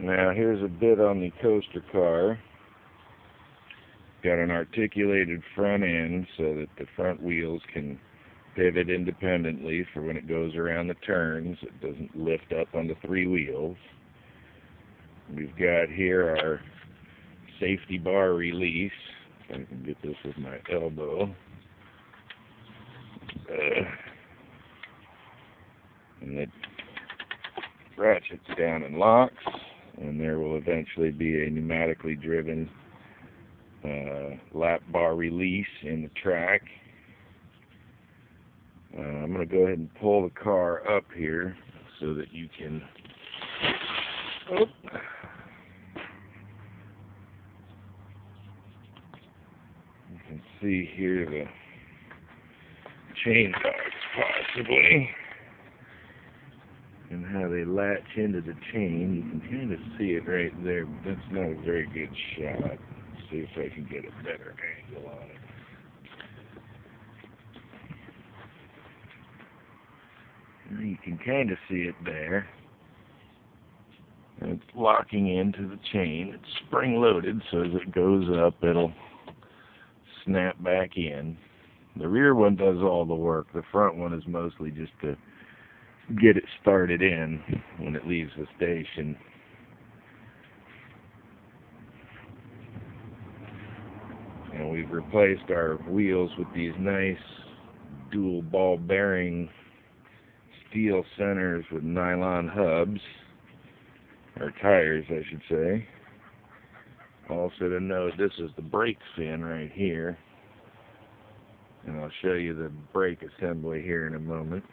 Now here's a bit on the coaster car. Got an articulated front end so that the front wheels can pivot independently for when it goes around the turns. It doesn't lift up on the three wheels. We've got here our safety bar release. I can get this with my elbow. Uh, and it ratchets down and locks and there will eventually be a pneumatically driven uh, lap bar release in the track. Uh, I'm going to go ahead and pull the car up here so that you can oh, you can see here the chain dogs possibly and how they latch into the chain. You can kind of see it right there, but that's not a very good shot. Let's see if I can get a better angle on it. You can kind of see it there. It's locking into the chain. It's spring-loaded, so as it goes up, it'll snap back in. The rear one does all the work. The front one is mostly just to get it started in when it leaves the station. And we've replaced our wheels with these nice dual ball bearing steel centers with nylon hubs, or tires I should say. Also to note, this is the brake fin right here. And I'll show you the brake assembly here in a moment.